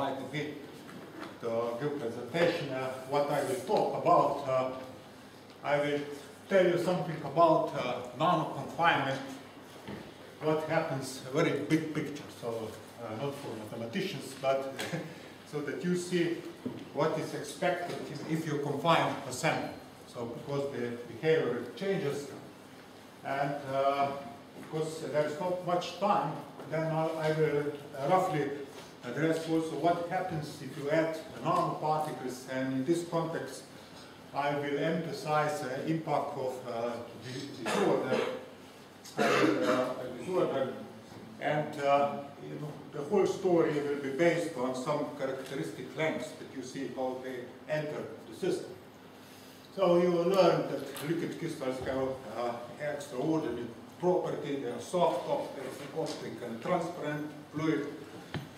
invited me to give presentation. Uh, what I will talk about, uh, I will tell you something about uh, nano-confinement, what happens, a very big picture, so uh, not for mathematicians, but so that you see what is expected if you confine a sample. So because the behavior changes, and uh, because there is not much time, then I will roughly address also what happens if you add nanoparticles, and in this context, I will emphasize the impact of uh, disorder, uh, disorder, and uh, you know, the whole story will be based on some characteristic lengths that you see how they enter the system. So you will learn that liquid crystals have uh, extraordinary property, they are soft, they're caustic and transparent, fluid,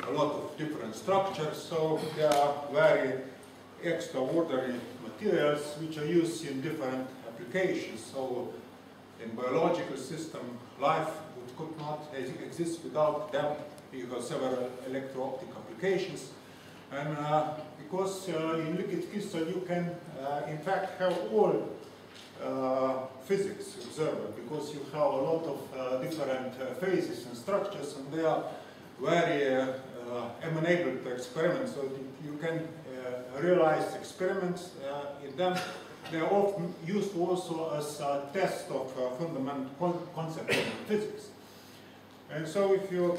a lot of different structures, so they are very extraordinary materials which are used in different applications. So in biological system, life could not exist without them. Have several electro-optic applications. And uh, because uh, in liquid crystal you can, uh, in fact, have all uh, physics observed because you have a lot of uh, different uh, phases and structures and they are very amenable to experiments. So you can realize experiments in them. They are often used also as a test of fundamental con concepts in physics. And so if you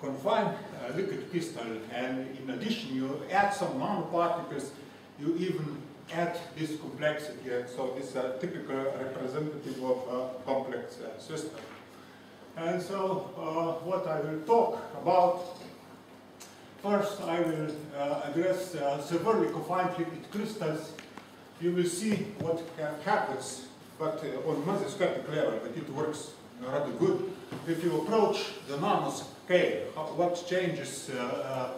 confine a liquid crystal and in addition you add some nanoparticles, you even add this complexity. So this is a typical representative of a complex uh, system. And so uh, what I will talk about, first I will uh, address uh, severely confined liquid crystals. You will see what happens, but uh, on mesoscopic level, but it works rather good. If you approach the nanoscale, what changes, uh,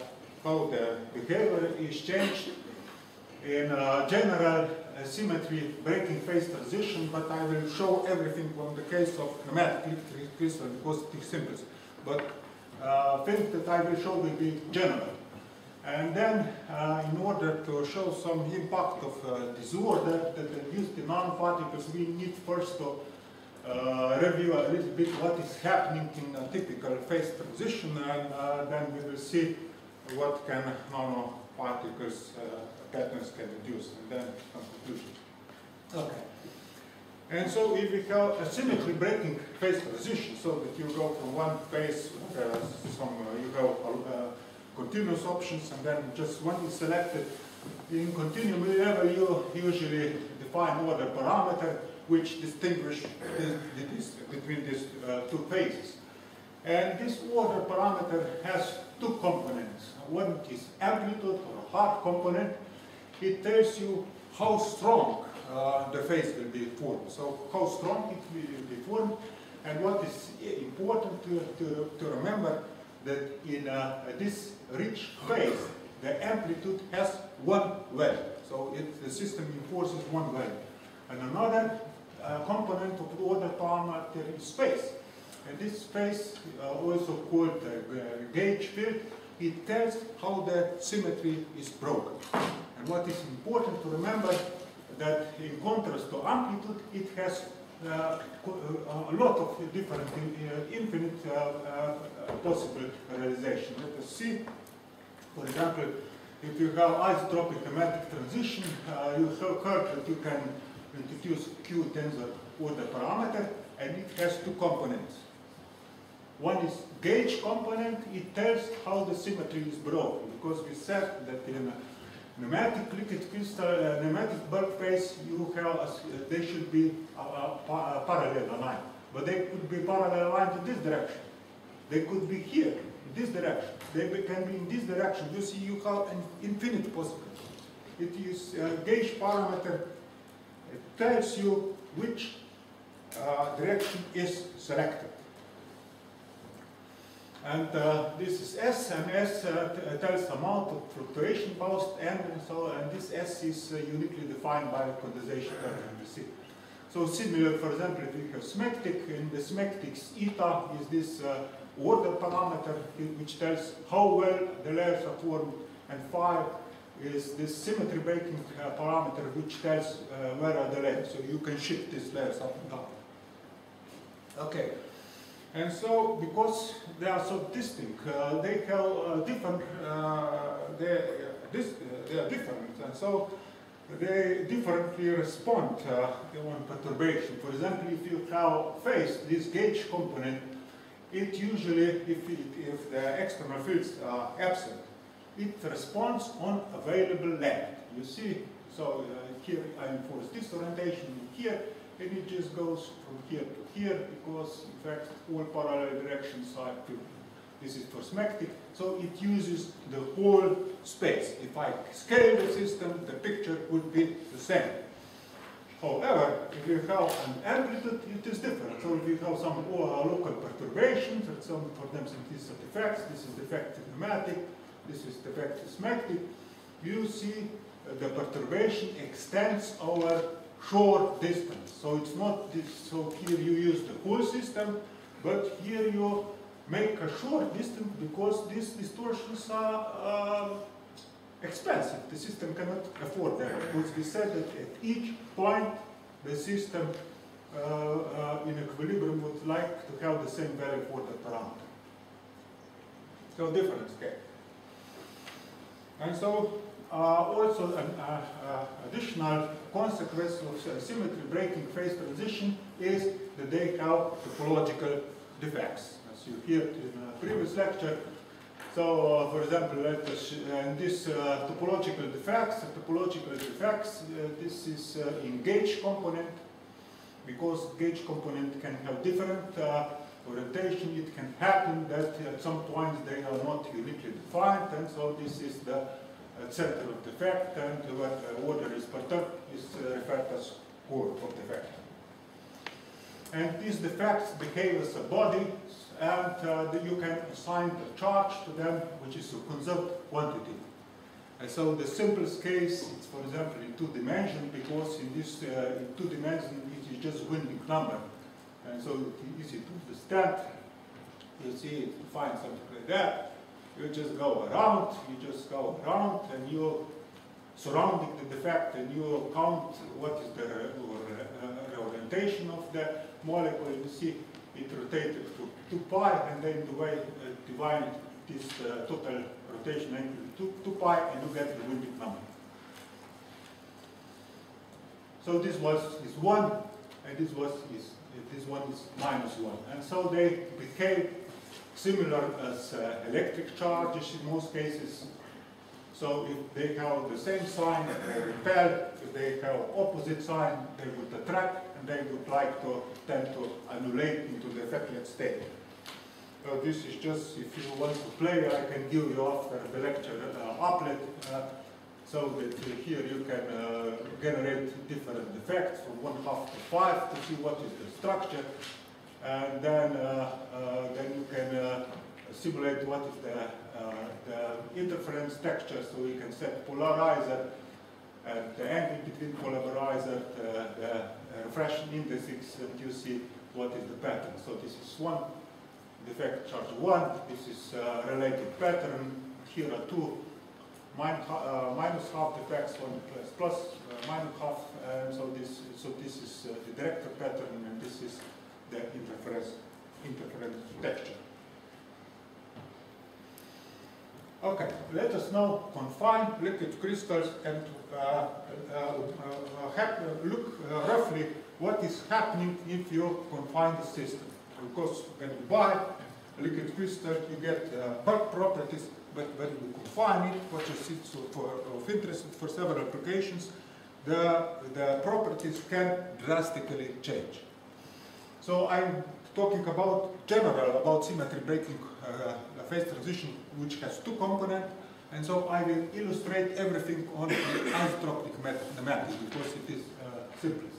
how the behavior is changed, in uh, general uh, symmetry breaking phase transition, but I will show everything from the case of nematic crystal because it is simplest. But uh, things that I will show will be general. And then, uh, in order to show some impact of uh, disorder that induced the nanoparticles, we need first to uh, review a little bit what is happening in a typical phase transition, and uh, then we will see what can nanoparticles patterns can reduce, and then some conclusions. Okay. And so if we have a symmetry breaking phase transition, so that you go from one phase, uh, some, uh, you have uh, continuous options, and then just one is selected. In continuum level, you usually define order parameter, which distinguish between these uh, two phases. And this order parameter has two components. One is amplitude or hard component, it tells you how strong uh, the phase will be formed. So how strong it will be formed and what is important to, to, to remember that in uh, this rich phase the amplitude has one value. So it, the system enforces one value. And another uh, component of order parameter is space. And this space, uh, also called the gauge field, it tells how the symmetry is broken And what is important to remember that in contrast to amplitude, it has uh, uh a lot of different uh, infinite uh, uh, possible realization. Let us see, for example, if you have isotropic nematic transition, you have heard that you can introduce Q tensor order parameter, and it has two components. One is gauge component, it tells how the symmetry is broken, because we said that in Nematic liquid crystal, uh, nematic bulk phase, you have, uh, they should be a, a, a parallel aligned. But they could be parallel aligned in this direction. They could be here, in this direction. They can be in this direction. You see, you have an infinite possibility. It is a uh, gauge parameter. It tells you which uh, direction is selected. And uh, this is S, and S uh, uh tells amount of fluctuation post N, and so, and this S is uh, uniquely defined by condensation curve see. So similar, for example, if we have smectic, in the smectics eta is this uh, order parameter, which tells how well the layers are formed, and phi is this symmetry breaking uh, parameter, which tells where are the layers. So you can shift these layers up and down. Okay. And so, because they are so distinct, uh, they have uh, different, uh, they, this, they are different, and so they differently respond uh, on perturbation. For example, if you have phase, this gauge component, it usually, if, it, if the external fields are absent, it responds on available length. You see, so uh, here I enforce this orientation here, and it just goes from here to here because in fact all parallel directions are equivalent. This is for smectic, so it uses the whole space. If I scale the system, the picture would be the same. However, if you have an amplitude, it is different. So if you have some local perturbations, and some for them this are defects, this is defective nematic, this is defective smectic, you see uh, the perturbation extends over short distance. So it's not this, so here you use the whole system, but here you make a short distance because these distortions are um, expensive. The system cannot afford that because we said that at each point the system uh, uh, in equilibrium would like to have the same value for the parameter. So different scale. And so also an uh, uh, additional consequence of symmetry breaking phase transition is they have topological defects. As you heard in a previous lecture, so, uh, for example, let us, uh, in this uh, topological defects, topological defects, this is in gauge component, because gauge component can have different orientation, it can happen that at some points they are not uniquely defined, and so this is the center of the defect, and what order is perturbed is referred as core of defect. And these defects behave as a body, and uh, you can assign a charge to them, which is a conserved quantity. And so the simplest case is, for example, in two dimensions, because in this uh, in two dimensions it is just winding number, and so it's easy to understand. You see, to find something like that, you just go around, you just go around, and you surrounding the defect, and you count what is the reorientation of the molecule. You see, it rotated to 2 pi, and then the way divide this uh, total rotation angle to 2 pi, and you get the Winding number. So this was is 1, and this was is this one is minus 1. And so they became similar as uh, electric charges in most cases. So if they have the same sign, they repel. If they have opposite sign, they would attract, and they would like to tend to annulate into the effectless state. This is just, if you want to play, I can give you after the lecture uh, applet, uh, so that here you can uh, generate different effects from one half to five to see what is the structure, and then uh, uh, then you can simulate what is the, the interference texture, so you can set polarizer, and the angle between polarizer, the, refraction indices, and you see what is the pattern. So this is one defect charge 1, this is uh, related pattern, here are two min uh, minus half defects, one plus, plus uh, minus half, and so this so this is uh, the director pattern and this is the interference interference texture. Okay, let us now confine liquid crystals and uh, uh, uh, look roughly what is happening if you confine the system. Because when you buy liquid crystal, you get bulk properties, but when you confine it, which is for, of interest for several applications, the, the properties can drastically change. So I'm talking about general, about symmetry breaking uh, phase transition, which has two components, and so I will illustrate everything on the isotropic nematic because it is uh, simplest.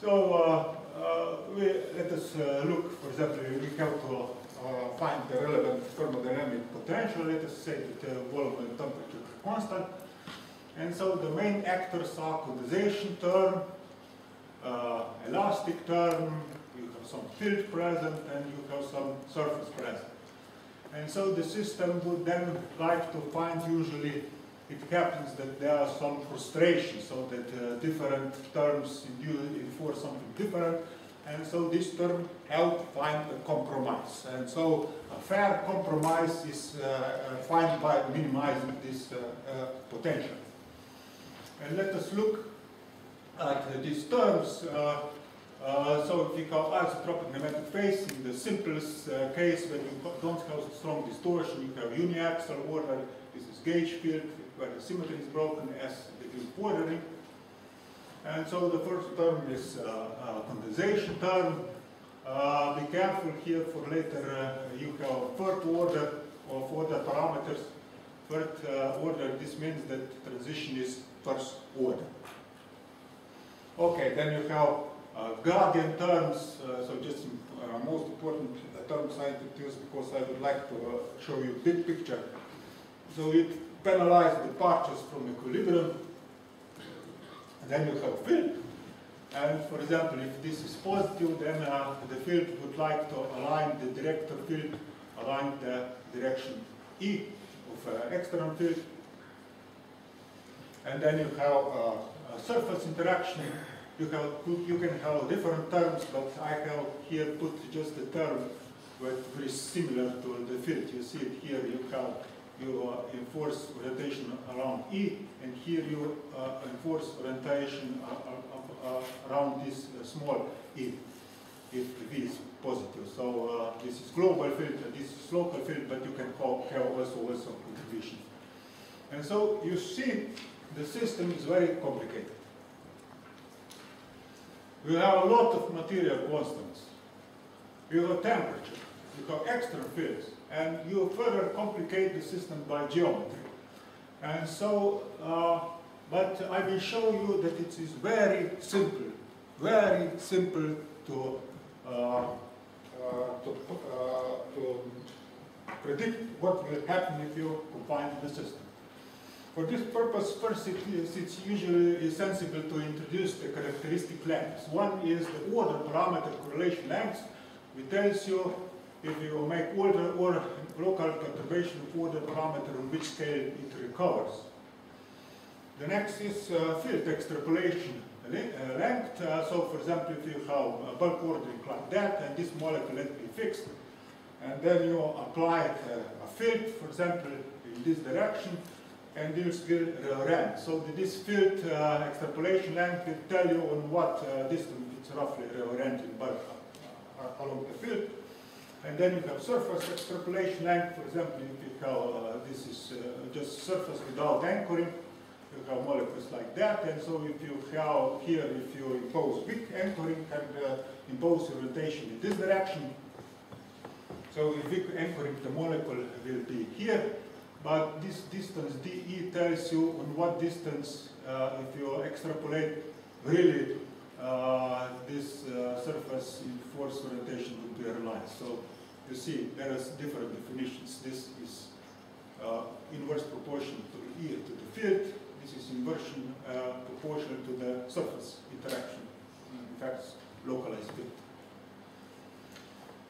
So uh, uh, we, let us uh, look, for example, we have to uh, find the relevant thermodynamic potential. Let us say that the volume and temperature are constant. And so the main actors are condensation term, uh, elastic term, some field present and you have some surface present. And so the system would then like to find usually it happens that there are some frustrations, so that uh, different terms enforce something different, and so this term help find a compromise. And so a fair compromise is uh, uh found by minimizing this uh, uh, potential. And let us look at these terms. Uh, so if we call isotropic nematic phase, in the simplest uh, case when you don't have strong distortion, you have uniaxial order, this is gauge field, where the symmetry is broken as it is bordering. And so the first term is uh, condensation term. Uh, be careful here for later, uh, you have third order of order parameters. Third uh, order, this means that transition is first order. Okay, then you have uh, Gradient terms, uh, so just uh, most important terms I use because I would like to show you big picture. So it penalizes departures from equilibrium, and then you have field. And for example, if this is positive, then uh, the field would like to align the director field along the direction E of uh, external field. And then you have uh, surface interaction you have you can have different terms, but I have here put just a term which is similar to the field. You see it here. You have you uh, enforce orientation around E, and here you uh, enforce orientation uh, uh, uh around this uh, small e, if V is positive. So this is global field, this is local field, but you can have also also contribution. And so you see the system is very complicated. We have a lot of material constants. You have temperature, you have external fields, and you further complicate the system by geometry. And so, uh, but I will show you that it is very simple, very simple to, uh, uh, to, uh, to predict what will happen if you combine the system. For this purpose, first it is, it's usually sensible to introduce the characteristic lengths. One is the order parameter correlation length, which tells you if you make order or local perturbation of order parameter on which scale it recovers. The next is uh, field extrapolation uh, length. Uh, so for example, if you have a bulk ordering like that and this molecule let be fixed, and then you apply uh, a field, for example, in this direction, and this will rank. So this field uh, extrapolation length will tell you on what uh, distance it's roughly reoriented by, uh, along the field. And then you have surface extrapolation length. For example, if you have uh, this is uh, just surface without anchoring, you have molecules like that. And so if you have here, if you impose weak anchoring and uh, impose rotation in this direction, so if weak anchoring, the molecule will be here. But this distance dE tells you on what distance, uh, if you extrapolate, really uh, this uh, surface in force orientation would be realized. So you see there are different definitions. This is uh, inverse proportion to E to the field. This is inversion uh, proportional to the surface interaction. In fact, localized field.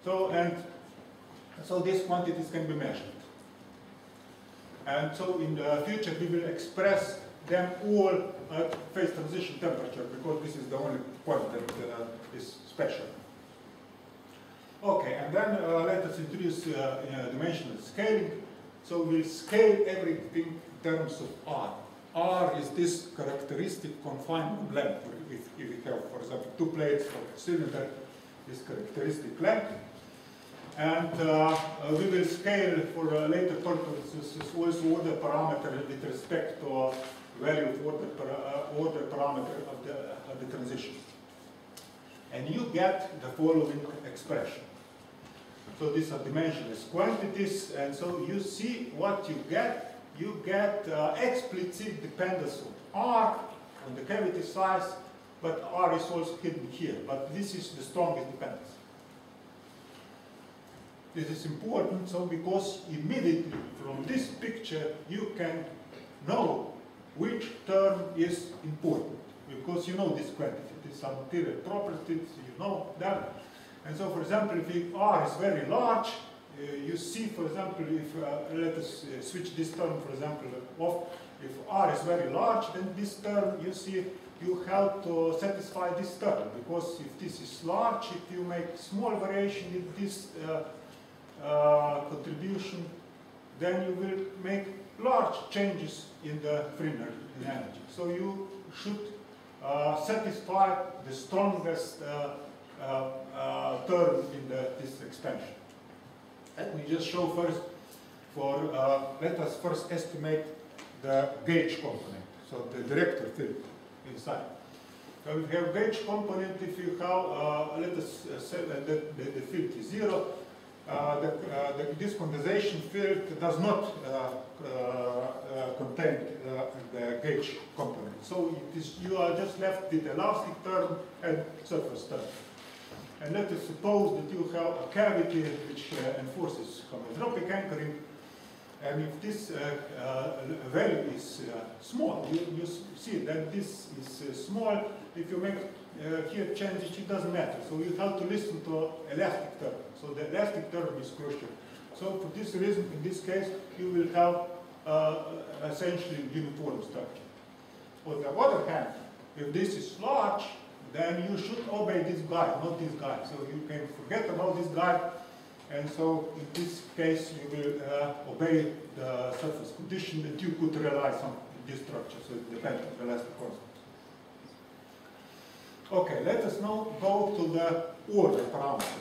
So and so these quantities can be measured. And so in the future, we will express them all at phase transition temperature because this is the only point that uh, is special. Okay, and then uh, let us introduce uh, uh dimensional scaling. So we'll scale everything in terms of R. R is this characteristic confinement length. If, if we have, for example, two plates of a cylinder, this characteristic length. And uh, uh, we will scale for uh, later purposes also order parameter with respect to value of order, para order parameter of the, of the transition. And you get the following expression. So these are dimensionless quantities, and so you see what you get. You get uh, explicit dependence on R on the cavity size, but R is also hidden here. But this is the strongest dependence. This is important so because immediately from this picture you can know which term is important because you know this quantity, are material properties, you know that. And so, for example, if R is very large, uh, you see, for example, if, uh, let us uh, switch this term, for example, off, if R is very large, then this term, you see, you have to satisfy this term, because if this is large, if you make small variation in this uh, uh, contribution, then you will make large changes in the free energy. So you should uh, satisfy the strongest uh, uh, uh, term in the, this expansion. Let me just show first for, let us first estimate the gauge component, so the director field inside. So if you have gauge component, if you have, let us say that the, the field is zero, uh, the, uh, the, this condensation field does not uh, uh, contain the gauge component. So you are just left with elastic term and surface term. And let us suppose that you have a cavity which enforces homeotropic anchoring and if this uh, uh, value is uh, small, you, you, see that this is small. If you make here changes, it doesn't matter. So you have to listen to elastic term. So the elastic term is crucial. So for this reason, in this case, you will have uh, essentially uniform structure. On the other hand, if this is large, then you should obey this guide, not this guide. So you can forget about this guide and so in this case, you will uh, obey the surface condition that you could realize on this structure. So it depends on the elastic constants. Okay, let us now go to the order parameter,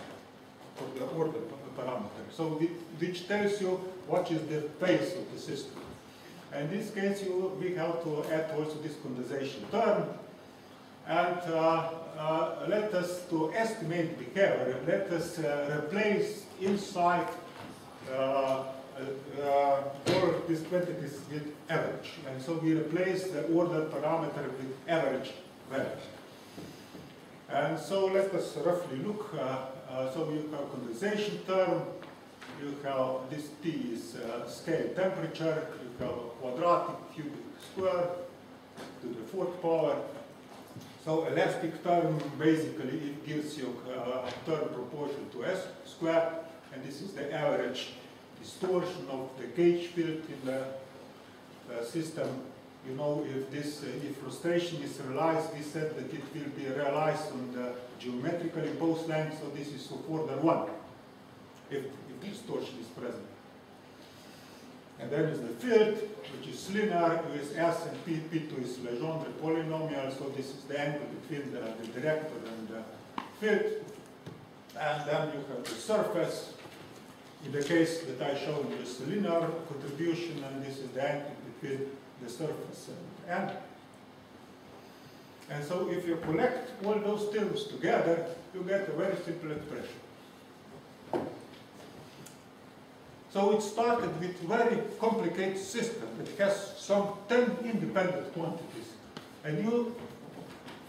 or the order parameter. So which tells you what is the phase of the system. In this case, you, we have to add also this condensation term. And uh, uh, let us, to estimate behavior, let us uh, replace inside uh, uh, all these quantities with average. And so we replace the order parameter with average value. And so let us roughly look. Uh, so you have condensation term, you have this T is uh, scale temperature, you have quadratic cubic square to the fourth power. So elastic term, basically, it gives you uh, a term proportional to S square and this is the average distortion of the gauge field in the uh, system. You know, if this, uh, if frustration is realized, we said that it will be realized on the geometrically both lengths, so this is of order one, if, if distortion is present. And then is the field, which is linear, with S and P, P2 is Legendre polynomial, so this is the angle between the, the director and the field. And then you have the surface, in the case that I showed is linear contribution, and this is the angle between the surface and. And so if you collect all those terms together, you get a very simple expression. So it started with very complicated system. It has some 10 independent quantities. And you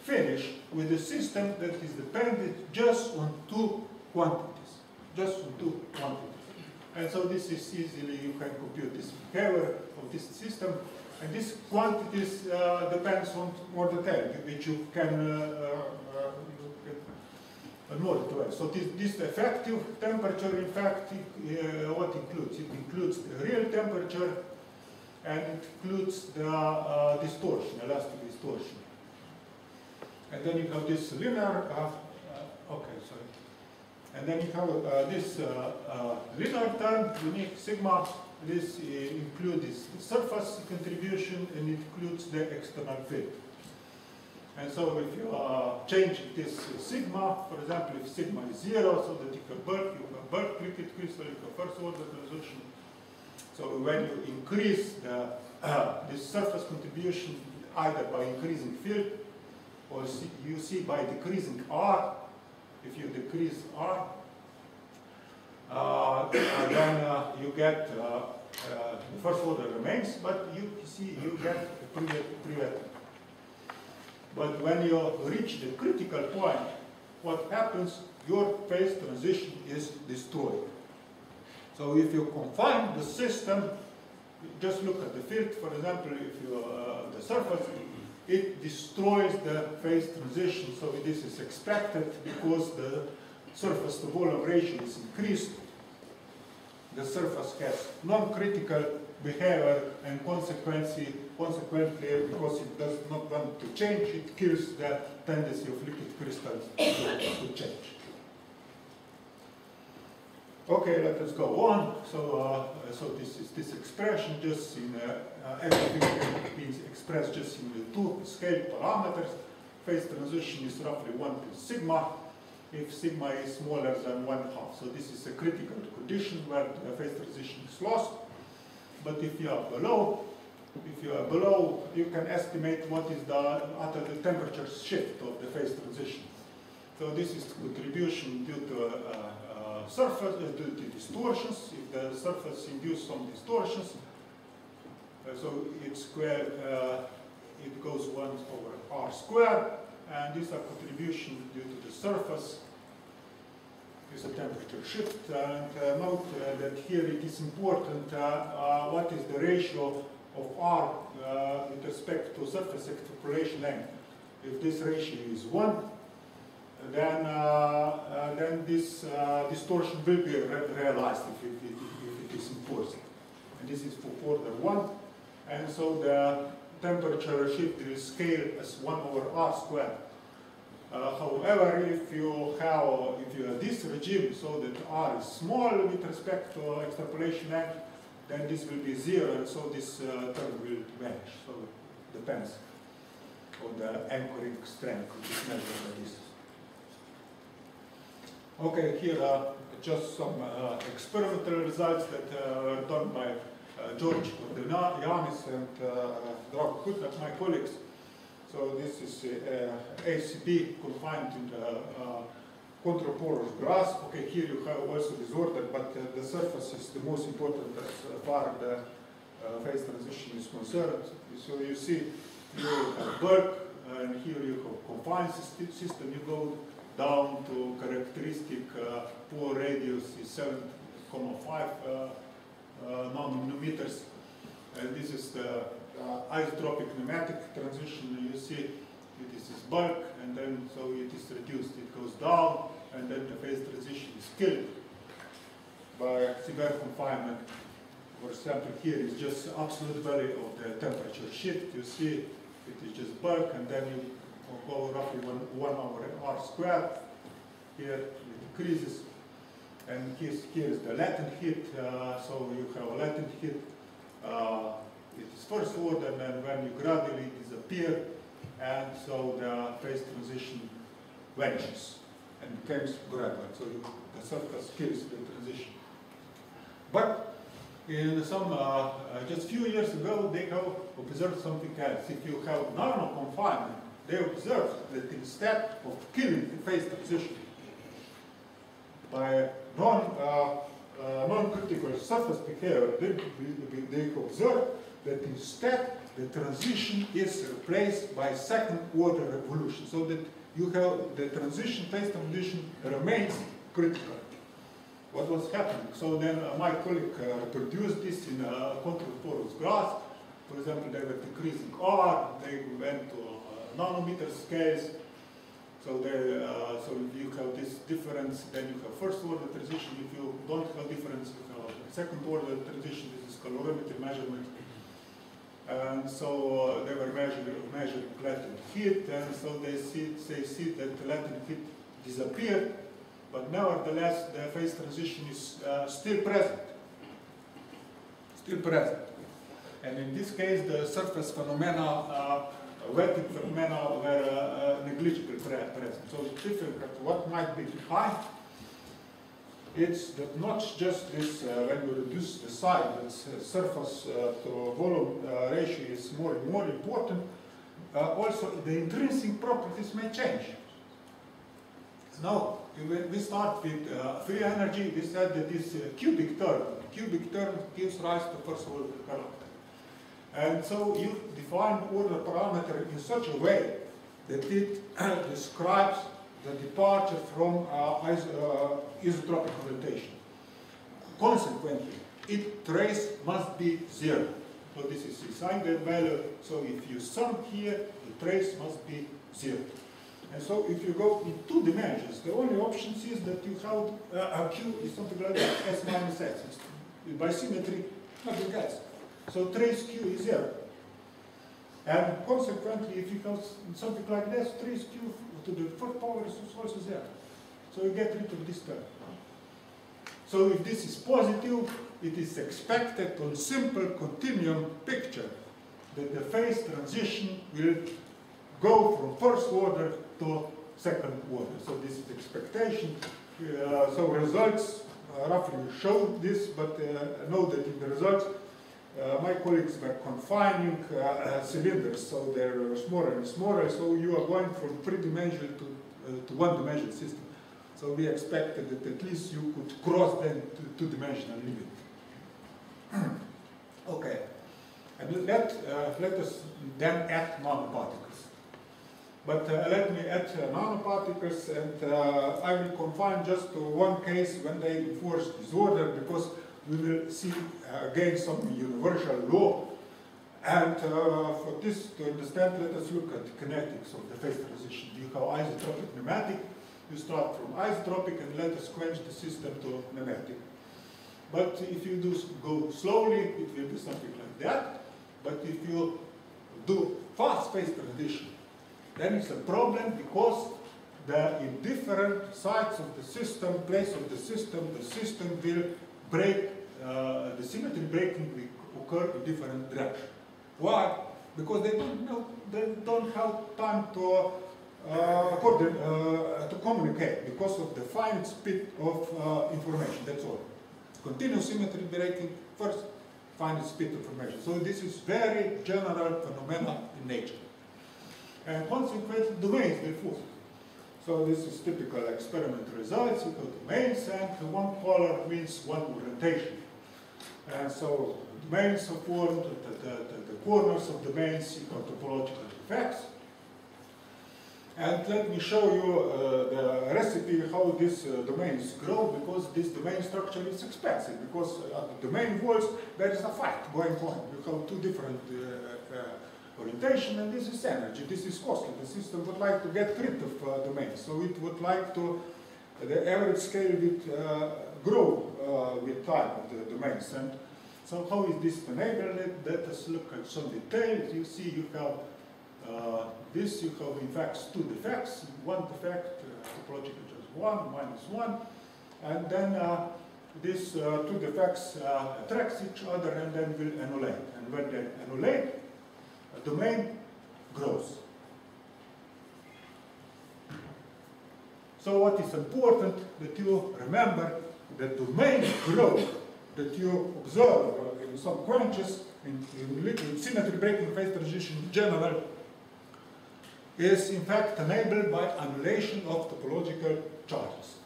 finish with a system that is dependent just on two quantities. Just on two quantities. And so this is easily, you can compute this behavior of this system. And this quantities uh, depends on more detail, which you can, uh, uh. So this, this, effective temperature, in fact, uh, what includes? It includes the real temperature and it includes the uh, distortion, elastic distortion. And then you have this linear, uh, okay, sorry. And then you have this linear term, unique sigma. This includes surface contribution and includes the external field. And so if you uh, change this sigma, for example, if sigma is zero, so that you bulk, you bulk liquid crystal, you have first order resolution. So when you increase the, uh, this surface contribution either by increasing field or you see by decreasing R, if you decrease R, uh, then uh, you get uh, uh, the first order remains, but you see you get Privet. But when you reach the critical point, what happens? Your phase transition is destroyed. So if you confine the system, just look at the field, for example, if you uh, the surface, it destroys the phase transition. So this is expected because the surface to volume ratio is increased, the surface has non-critical behavior and consequently, consequently, because it does not want to change, it kills the tendency of liquid crystals to, to change. Okay, let us go on. So, uh, so this is this expression just in uh, uh, everything can be expressed just in the two scale parameters. Phase transition is roughly one to sigma if sigma is smaller than one half. So this is a critical condition where the phase transition is lost. But if you are below, if you are below, you can estimate what is the the temperature shift of the phase transition. So this is contribution due to uh, uh, surface, uh, due to distortions. If the surface induces some distortions, uh, so it's square, uh, it goes 1 over r squared, and these are contribution due to the surface is a temperature shift. And uh, note uh, that here it is important uh, uh, what is the ratio of R with respect to surface extrapolation length. If this ratio is 1, then, then this distortion will be re realized if it, if it is enforced. And this is for order 1. And so the temperature shift is scaled as 1 over r squared. Uh, however, if you have if you have this regime so that r is small with respect to extrapolation length, then this will be zero, and so this uh, term will vanish. So it depends on the anchoring strength which is measured by this. Okay, here are just some uh, experimental results that uh, were done by uh, George Yanis and uh, Drago Kutnjak, my colleagues. So this is uh, 8CB confined in the contraporous glass. Okay, here you have also disorder, but uh, the surface is the most important as far the uh, phase transition is concerned. So you see you have and here you have confined system. You go down to characteristic uh, pore radius is 7,5 uh, nanometers. And this is the uh, isotropic nematic transition, you see it is bulk, and then so it is reduced, it goes down, and then the phase transition is killed by severe confinement. For example, here is just absolute value of the temperature shift. You see it is just bulk, and then you go roughly one, one over r squared. Here it decreases, and here's, here's the latent heat. Uh, so you have a latent heat. Uh, it is first order, and then when you gradually disappear, and so the phase transition vanishes and becomes gradual. So you, the surface kills the transition. But in some, uh, uh, just few years ago, they have observed something else. If you have normal confinement, they observed that instead of killing the phase transition by surface behavior, they, observed that instead the transition is replaced by second order revolution so that you have the transition, phase transition remains critical. What was happening? So then uh, my colleague uh, reproduced this in a control glass. For example, they were decreasing R, they went to uh, nanometer scales. So they, uh, so you have this difference, then you have first order transition. If you don't have difference, you second order transition. Is calorimetry measurement. And so uh, they were measuring, measuring latent heat, and so they see, they see that latent heat disappeared, but nevertheless the phase transition is uh, still present. Still present. And in this case, the surface phenomena, uh, wetting phenomena were uh, uh negligible present. So it's difficult. What might be behind it's that not just this, uh, when you reduce the size, the surface uh, to volume uh, ratio is more and more important, uh, also the intrinsic properties may change. Now, we start with uh, free energy, we said that this uh, cubic term, cubic term gives rise to first order character. And so you define order parameter in such a way that it describes the departure from uh, uh, isotropic rotation. Consequently, its trace must be zero. So this is the Seingate value. So if you sum here, the trace must be zero. And so if you go in two dimensions, the only option is that you have uh, a Q is something like that, S minus. It's, by symmetry, nothing else. So trace Q is zero. And consequently, if you have something like this, trace Q to the fourth power is also zero. So you get rid of this term. So if this is positive, it is expected on simple continuum picture that the phase transition will go from first order to second order. So this is expectation. Uh, so results uh, roughly show this, but uh, know that in the results, my colleagues were confining uh, uh, cylinders, so they're smaller and smaller, so you are going from three-dimensional to, to one-dimensional system. So we expected that at least you could cross then to two-dimensional limit. okay. And let, uh, let us then add nanoparticles. But uh, let me add uh, nanoparticles and uh, I will confine just to one case when they enforce disorder because we will see uh, again some universal law. And uh, for this to understand, let us look at the kinetics of the phase transition. You have isotropic nematic, you start from isotropic and let us quench the system to nematic. But if you do go slowly, it will be something like that. But if you do fast phase transition, then it's a problem because the in different sides of the system, place of the system, the system will break, uh, the symmetry breaking will occur in different direction. Why? Because they don't know, they don't have time to uh, uh, to communicate because of the fine speed of uh, information, that's all. Continuous symmetry breaking first, fine speed of information. So this is very general phenomena in nature. And consequently, domains form. So this is typical experiment results. You go domains and one color means one orientation. And so domains are formed, the, the, the, the corners of domains equal topological effects. And let me show you uh, the recipe how these uh, domains grow because this domain structure is expensive because at the domain walls there is a fight going on. You have two different uh, uh, orientation and this is energy, this is costly. The system would like to get rid of uh, domains, so it would like to, the average scale would uh, grow with time of the domains. And so how is this enabled? Let us look at some details. You see you have uh, this you have in fact two defects. One defect, uh, topological just one, minus one, and then uh, these uh, two defects uh, attract each other and then will annulate. And when they annulate, domain grows. So what is important that you remember the domain growth that you observe in some quenches in, in, in symmetry breaking phase transition in general is in fact enabled by annihilation of topological charges.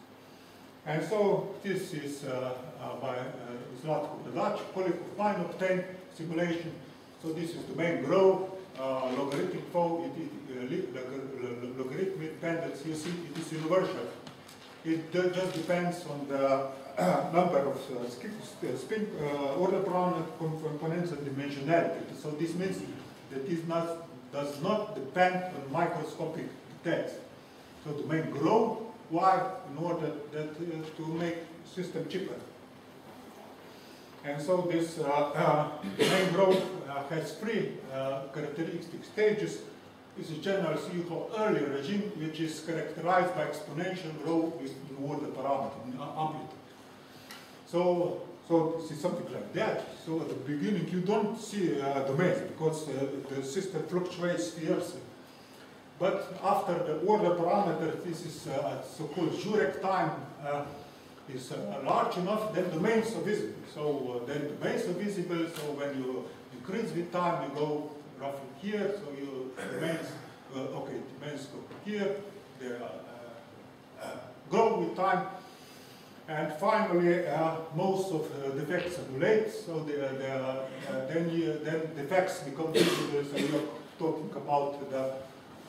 And so this is uh, uh, by uh, Belac, Kolikov line obtained simulation. So this is domain growth, uh, logarithmic flow, it, uh, logarithmic tendency, you see it is universal. It just depends on the number of uh, spin uh, order parameter components and dimensionality. So this means that it is not does not depend on microscopic details. So to make grow wire in order that, uh, to make system cheaper. And so this uh, uh, main growth uh, has three characteristic stages. This is general CO early regime, which is characterized by exponential growth with order parameter, amplitude. So so see something like that. So at the beginning you don't see uh, domains because uh, the system fluctuates fiercely. But after the order parameter, this is uh, so-called Zurek time, uh, is uh, large enough, then domains are visible. So uh, then domains are visible, so when you increase with time, you go roughly here, so you domains, okay, the domains go here, they grow with time, and finally, uh, most of uh, the defects annulate, so the, the, uh, then, you, then defects become visible, so you're talking about the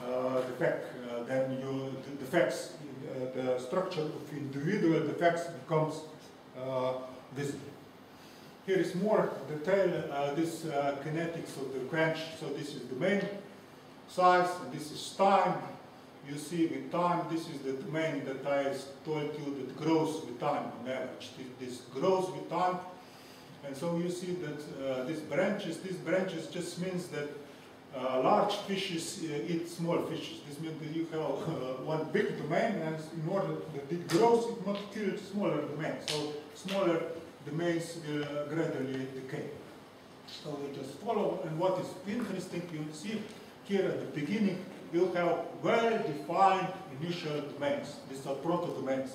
uh, defect, uh, then you, the defects, uh, the uh, structure of individual defects becomes uh, visible. Here is more detail, uh, this kinetics of the quench, so this is the main size, this is time, you see with time, this is the domain that I told you that grows with time on average. This grows with time. And so you see that uh, these branches, these branches just means that uh, large fishes uh, eat small fishes. This means that you have uh, one big domain and in order that it grows, it must kill smaller domains. So smaller domains will uh, gradually decay. So we just follow and what is interesting, you see here at the beginning, you have well-defined initial domains. These are proto-domains.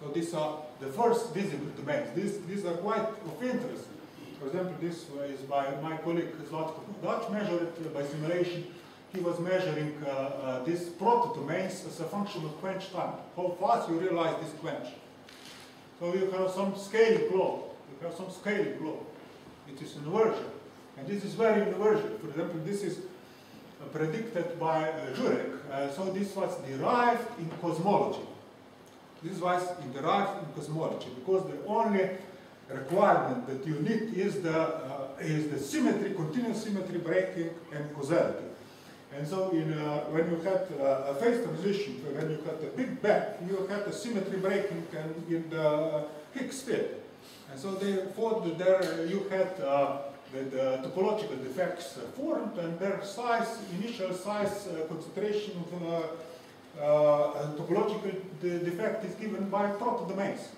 So these are the first visible domains. These, these are quite of interest. For example, this is by my colleague Zlatko Bradač measured uh, by simulation. He was measuring uh, uh, these as a function of quench time. How fast you realize this quench. So you have some scaling law. You have some scaling law. It is inversion. And this is very inversion. For example, this is uh, predicted by uh, Zurek. Uh, so this was derived in cosmology. This was derived in cosmology because the only requirement that you need is the, uh, is the symmetry, continuous symmetry breaking and causality. And so in, uh, when you had uh, a phase transition, when you had a big bang, you had a symmetry breaking and in the Higgs field. And so they thought that there you had uh, the, the, topological defects formed and their size, initial size concentration of topological de defect is given by proto-domains.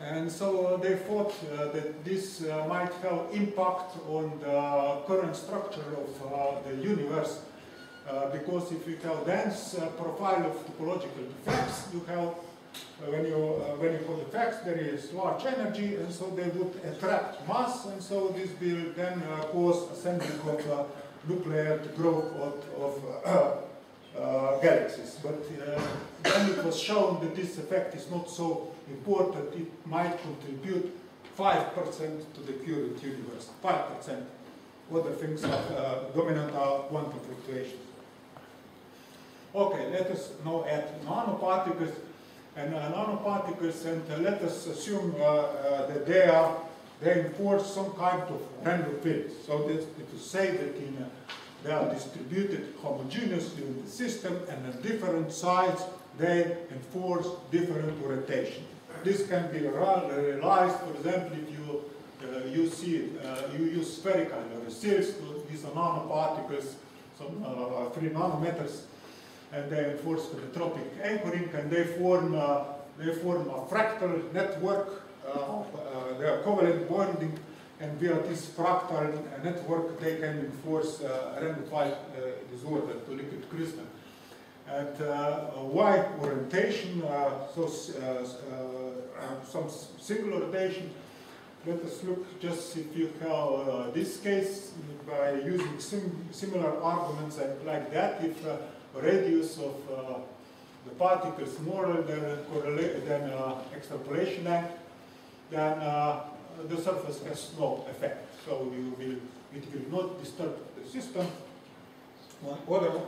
And so uh, they thought uh, that this uh, might have impact on the current structure of uh, the universe uh, because if you have dense uh, profile of topological defects, you have when you when you have defects there is large energy and so they would attract mass and so this will then cause ascending of nuclear growth of, of galaxies. But then it was shown that this effect is not so important, it might contribute 5% to the current universe, 5%. Other things are uh, dominant are quantum fluctuations. Okay, let us now add nanoparticles and uh, nanoparticles and uh, let us assume uh, uh, that they are they enforce some kind of random field. So that to say that in uh, they are distributed homogeneously in the system and at different sites they enforce different orientation this can be realized, for example, if you uh, you see uh, you use spherical these are nanoparticles, some uh, three nanometers, and they enforce the tropic anchoring, and they form uh, they form a fractal network. Uh, uh, they are covalent bonding, and via this fractal network, they can enforce uh, random disorder to liquid crystal. And Y orientation, so some single rotation. Let us look just if you have uh, this case by using sim similar arguments and like that. If uh, radius of uh, the particle smaller than, than uh, extrapolation length, then uh, the surface has no effect. So you will, it will not disturb the system.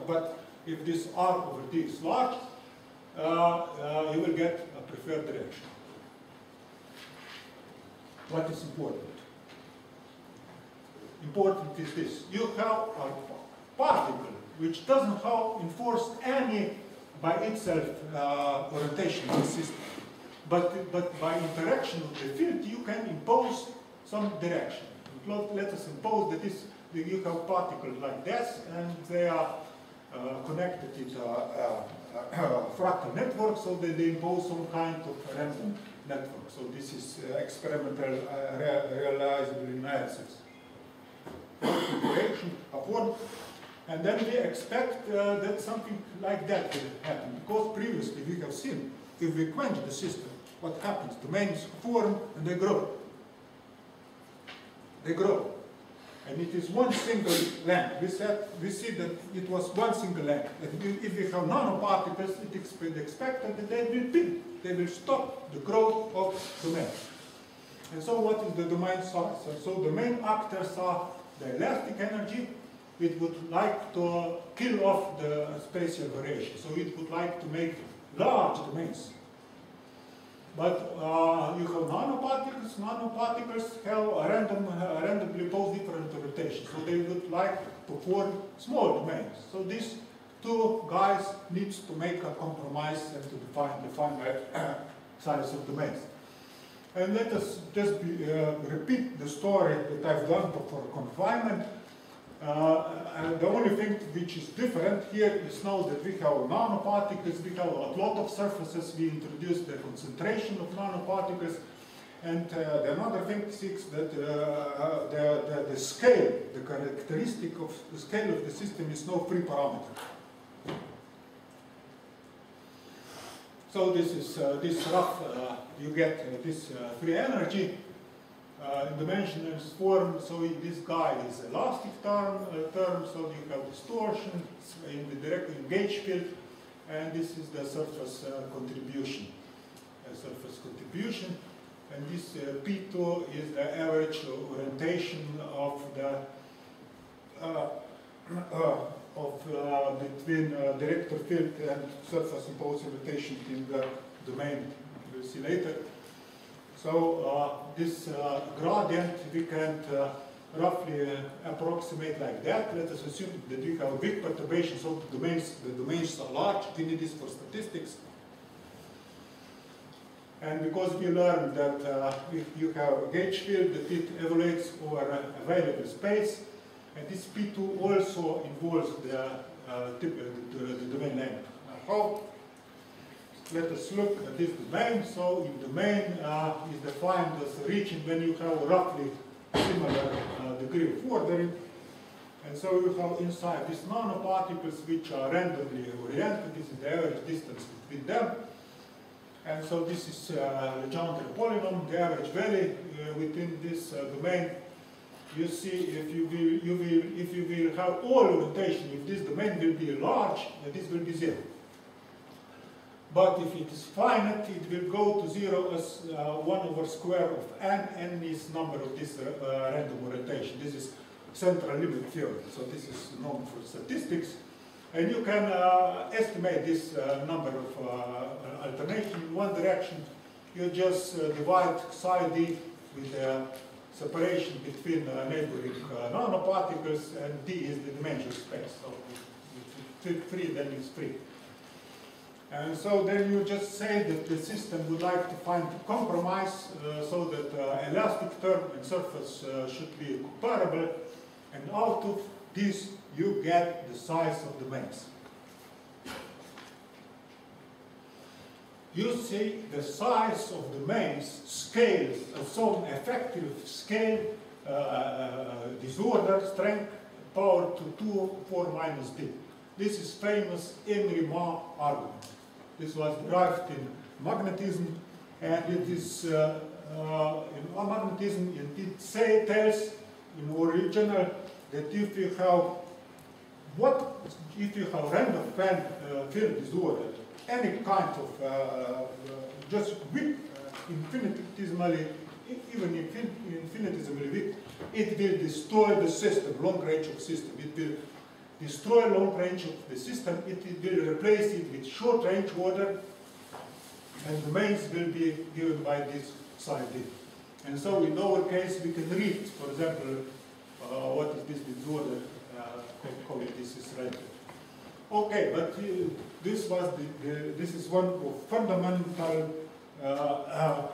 but if this R over D is large, uh, you will get a preferred direction what is important. Important is this. You have a particle which doesn't have enforced any by itself uh, orientation in the system. But, but by interaction with the field, you can impose some direction. Let us impose that this, you have particles like this, and they are uh, connected to a, a, a, fractal network, so that they impose some kind of random network. So this is uh, experimental uh, realizable analysis. And then we expect uh, that something like that will happen. Because previously we have seen, if we quench the system, what happens? Domains form and they grow. They grow. And it is one single length. We said we see that it was one single length. if we have nanoparticles, it is expected that they will they will stop the growth of domain. And so what is the domain source? And so the main actors are the elastic energy, it would like to kill off the spatial variation. So it would like to make large domains. But uh, you have nanoparticles. Nanoparticles have random, uh, randomly pose different rotation. So they would like to form small domains. So these two guys needs to make a compromise and to define the size of domains. And let us just be, uh, repeat the story that I've done for confinement. Uh, the only thing which is different here is now that we have nanoparticles, we have a lot of surfaces, we introduce the concentration of nanoparticles, and uh, the another thing is that uh, uh, the, the, the scale, the characteristic of the scale of the system is no free parameter. So this is uh, this rough, uh, you get this free energy uh, in dimensional form. So this guy is elastic term, uh, term, so you have distortion in the direct gauge field, and this is the surface uh, contribution, uh, surface contribution. And this uh, P2 is the average orientation of the uh, of between director field and surface imposed rotation in the domain. We'll see later. So uh, this uh, gradient we can uh, roughly approximate like that. Let us assume that we have big perturbations of the domains. The domains are large. We need this for statistics. And because we learned that uh, if you have a gauge field, that it evaluates over available space, and this P2 also involves the, uh, uh, the, the, domain length. How? Let us look at this domain. So, if domain uh, is defined as a region when you have roughly similar uh, degree of ordering, and so you have inside these nanoparticles which are randomly oriented. This is the average distance between them. And so this is uh, Legendre polynomial, the average value uh, within this uh, domain. You see, if you will, you will, if you will have all orientation, if this domain will be large, uh, this will be zero. But if it is finite, it will go to zero as uh, 1 over square of n. n is number of this uh, uh, random orientation. This is central limit theorem. So this is known for statistics. And you can uh, estimate this uh, number of uh, alternation in one direction. You just uh, divide psi d with the separation between uh, neighboring uh, nanoparticles, and d is the dimensional space. So if it's free, then it's free. And so then you just say that the system would like to find compromise uh, so that uh, elastic term and surface uh, should be comparable. And out of this, you get the size of domains. You see the size of domains scales of some effective scale uh, uh, disorder strength power to 2 4 minus d. This is famous Imry-Ma argument. This was derived in magnetism, and it is uh, uh, in magnetism. It say, tells in original that if you have what if you have random fan, uh, field disorder, any kind of uh, uh, just weak, infinitesimally, even infin infinitesimally weak, it will destroy the system, long range of system. It will destroy long range of the system, it will replace it with short range order, and domains will be given by this side. And so in our case, we can read, for example, uh, what is this disorder, uh, call it this is right. Okay, but uh, this was the, the, this is one of fundamental uh, uh,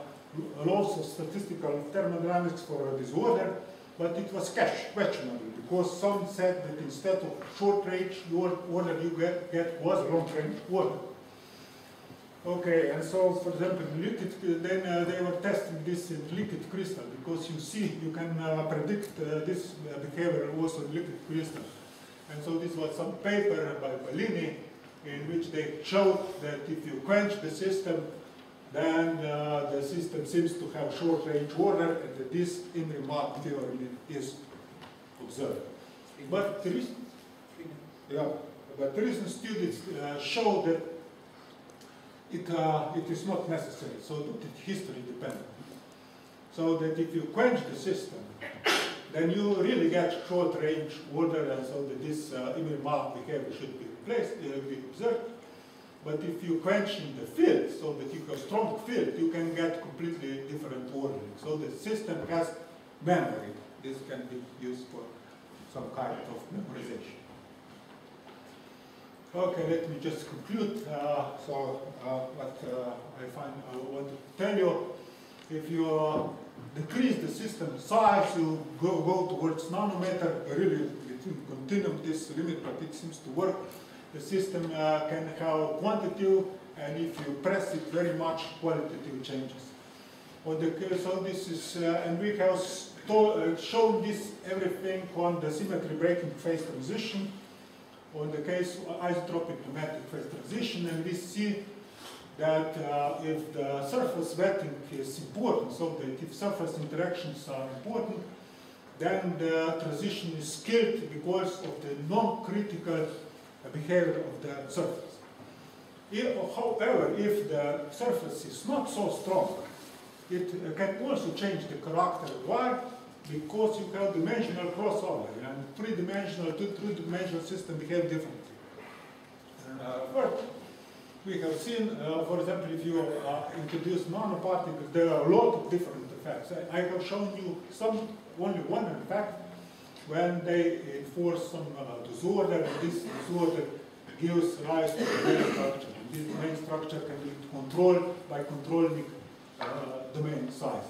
laws of statistical thermodynamics for disorder, but it was cash, questionable because some said that instead of short range order you get, get was long range order. Okay, and so for example, liquid, then uh, they were testing this in liquid crystal because you see, you can uh, predict uh, this behavior also in liquid crystal. And so this was some paper by Bellini in which they showed that if you quench the system, then uh, the system seems to have short range order and this Imry-Ma theory is But the recent, yeah, but recent studies uh, show that it, uh, it is not necessary, so that it's history dependent. So that if you quench the system, then you really get short range order, and so that this uh, Imry-Ma behavior should be replaced, uh, be observed. But if you quench in the field, so that you have strong field, you can get completely different ordering. So the system has memory. This can be used for some kind of memorization. Okay, let me just conclude. Uh, so, uh, what uh, I find I want to tell you, if you uh, decrease the system size, you go, go towards nanometer, really between continuum this limit, but it seems to work. The system uh, can have quantitative, and if you press it very much, qualitative changes. The, so this is, uh, and we have sto- uh, this everything on the symmetry breaking phase transition on the case of isotropic nematic phase transition, and we see that uh, if the surface wetting is important, so that if surface interactions are important, then the transition is skilled because of the non-critical behavior of the surface. If, however, if the surface is not so strong, it can also change the character. of Why? Because you have dimensional crossover, and three-dimensional, two, three-dimensional system behave differently. Uh, first, we have seen, uh, for example, if you uh, introduce nanoparticles, there are a lot of different effects. I, I have shown you some, only one effect, when they enforce some uh, disorder, and this disorder gives rise to the main structure. And this domain structure can be controlled by controlling uh, domain size.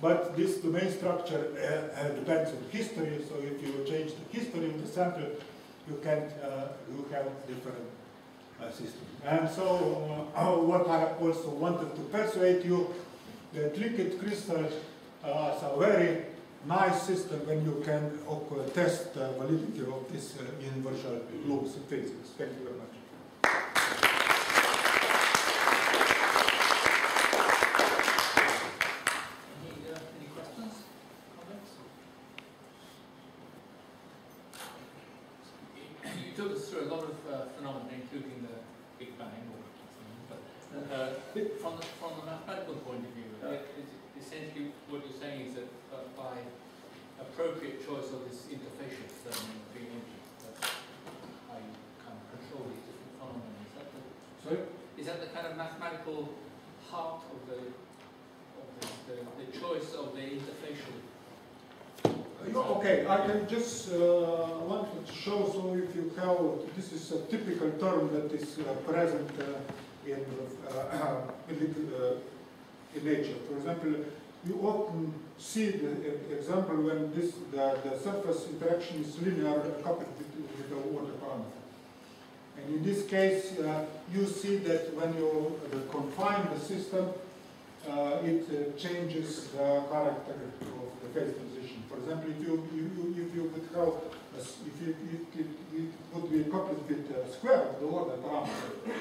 But this domain structure uh, uh, depends on history, so if you change the history of the sample, you can uh, you have different uh, system. And so what I also wanted to persuade you that liquid crystals is a very nice system when you can test the validity of this universal laws of physics. Thank you very much. Any, uh, any questions, comments? You took us through a lot of uh, phenomena, including the Big Bang, or something, but uh, from the, from the mathematical point of view, it- it's essentially what you're saying is that uh, by appropriate choice of this interfacial thermal free energy, that's how you kind of control these different phenomena. Is that the, Sorry? is that the kind of mathematical heart of the, of the, the, the choice of the interfacial Uh, Okay, I can just uh, wanted to show, so if you have, this is a typical term that is uh, present uh, in, uh, in, uh, in nature. For example, you often see the example when this, the, the surface interaction is linear coupled with, with the order parameter. And in this case, uh, you see that when you uh, confine the system, uh, it changes the character of the phase. For example, if you, you, if you would have, a if you, it, it would be coupled with the square of the order parameter,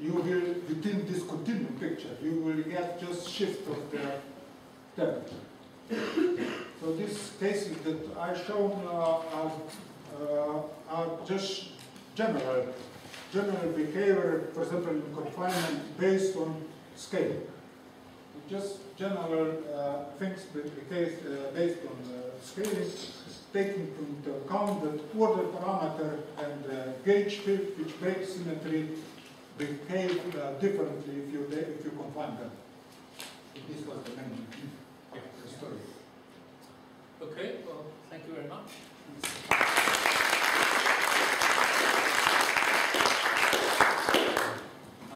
you will, within this continuum picture, you will get just shift of the temperature. So these cases that I shown uh, are, uh, are just general, general behavior, for example, in confinement based on scaling just general uh, things case, uh, based on scaling, taking into account the order parameter and gauge field, which break symmetry, behave uh, differently if you, if you confine them. This was the main story. Okay, well, thank you very much.